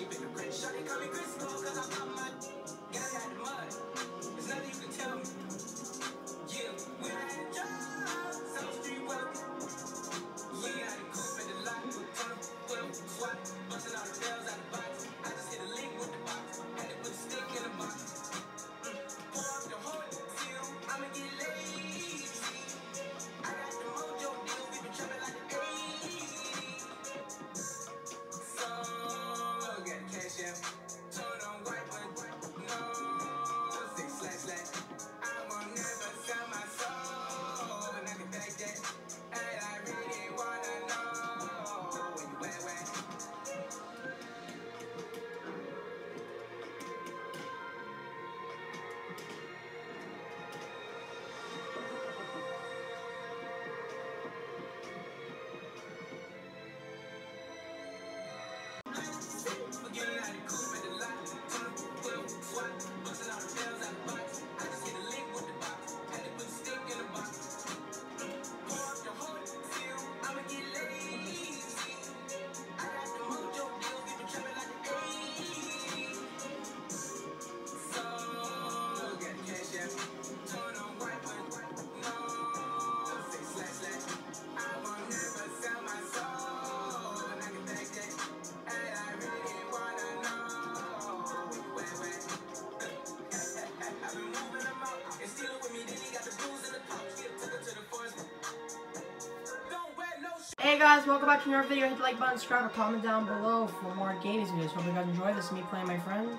keep it. Shawty call me Crisco, cause I'm not mad. Girl, I Hey guys, welcome back to another video. Hit the like button, subscribe, or comment down below for more gaming videos. Hope you guys enjoy this. Me playing my friend.